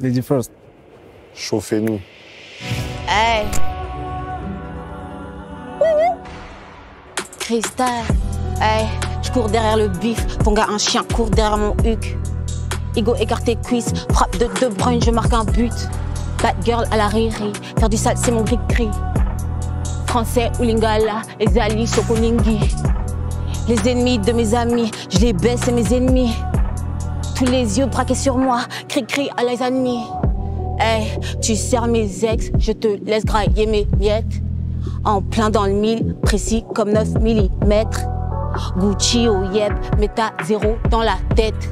Lady first. Chauffez-nous. Hey. Cristal. Hey. Je cours derrière le bif. Ton gars, un chien, court derrière mon huc. Ego écarté, cuisse. Frappe de De Bruyne, je marque un but. Bad girl à la riri. Faire du sale, c'est mon gris-gris. Français ou lingala. Les alliés, chokolingui. Les ennemis de mes amis. Je les baisse, c'est mes ennemis. Tous les yeux braqués sur moi. Cri-cri à les ennemis. Hey, tu sers mes ex, je te laisse grailler mes miettes. En plein dans le mille, précis comme 9 mm. Gucci au yeb, mais t'as zéro dans la tête.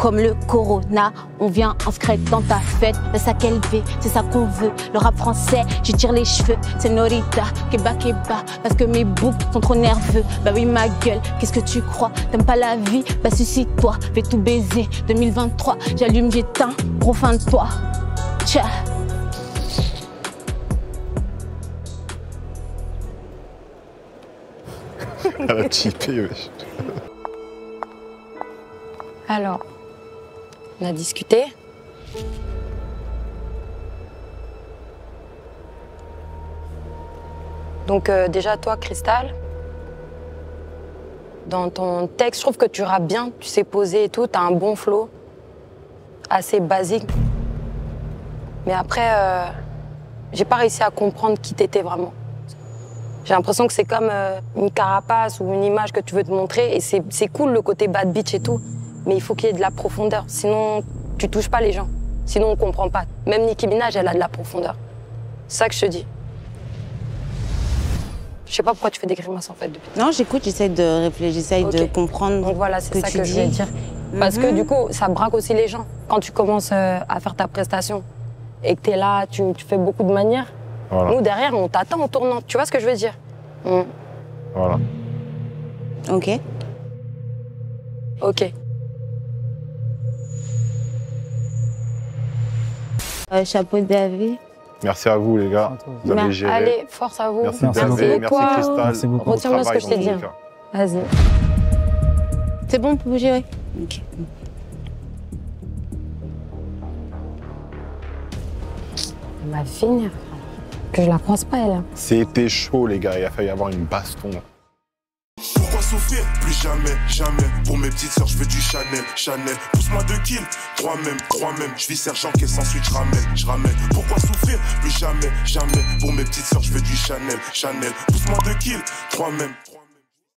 Comme le corona, on vient en secret dans ta fête. Le sac élevé, c'est ça qu'on veut. Le rap français, j'y tire les cheveux. C'est Norita, keba keba, parce que mes boucles sont trop nerveux. Bah oui, ma gueule, qu'est-ce que tu crois? T'aimes pas la vie? Bah suscite-toi, fais tout baiser. 2023, j'allume, j'éteins, toi. Tcha. Elle a typé, wesh. Alors, on a discuté. Donc euh, déjà, toi, Cristal, dans ton texte, je trouve que tu rappes bien, tu sais poser et tout, tu as un bon flow, assez basique. Mais après, euh, j'ai pas réussi à comprendre qui t'étais vraiment. J'ai l'impression que c'est comme euh, une carapace ou une image que tu veux te montrer et c'est cool le côté bad bitch et tout, mais il faut qu'il y ait de la profondeur, sinon tu touches pas les gens, sinon on comprend pas. Même Nicki Minaj, elle a de la profondeur. C'est ça que je te dis. Je sais pas pourquoi tu fais des grimaces en fait depuis. Non, j'écoute, j'essaie de réfléchir, j'essaie de comprendre. Donc voilà, ce c'est ça tu que je veux dire. Parce que Mhm. du coup, ça braque aussi les gens. Quand tu commences euh, à faire ta prestation et que tu es là, tu, tu fais beaucoup de manières, Voilà. nous derrière, on t'attend en tournant. Tu vois ce que je veux dire? Mm. Voilà. Ok. Ok. Euh, chapeau David. Merci à vous, les gars. Vous avez géré. Allez, force à vous. Merci, Merci David, beaucoup. merci Cristal. Merci beaucoup. Bon Retiens-moi ce que je t'ai dit. Vas-y. C'est bon pour bouger, oui. Ok. Elle va finir. Que je la croise pas, elle. C'était chaud, les gars. Il a failli y avoir une baston. Souffrir Plus jamais, jamais. Pour mes petites sœurs, je veux du Chanel, Chanel. Pousse-moi deux kills, trois même, trois même. Je vis sergent qui ensuite je ramène, je ramène. Pourquoi souffrir? Plus jamais, jamais. Pour mes petites sœurs, je veux du Chanel, Chanel. Pousse-moi deux kills, trois même.